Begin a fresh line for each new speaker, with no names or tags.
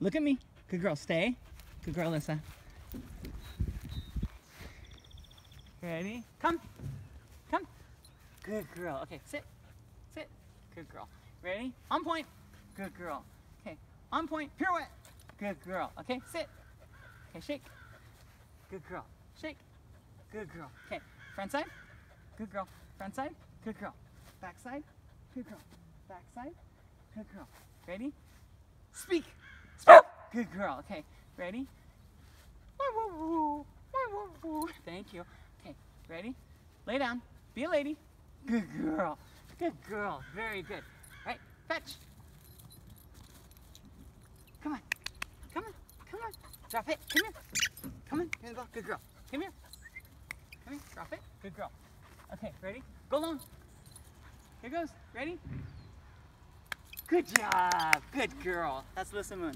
Look at me. Good girl. Stay. Good girl, Lyssa. Ready? Come. Come. Good girl. Okay, sit. Sit. Good girl. Ready? On point. Good girl. Okay, on point. Pirouette. Good girl. Okay, sit. Okay, shake. Good girl. Shake. Good girl. Okay, front side. Good girl. Front side. Good girl. Back side. Good girl. Back side. Good girl. Ready? Speak. Good girl. Okay, ready? Thank you. Okay, ready? Lay down. Be a lady. Good girl. Good girl. Very good. Right, fetch. Come on. Come on. Come on. Drop it. Come here. Come on. Here go. Good girl. Come here. Come here. Drop it. Good girl. Okay, ready? Go long. Here goes. Ready? Good job. Good girl. That's Lyssa Moon.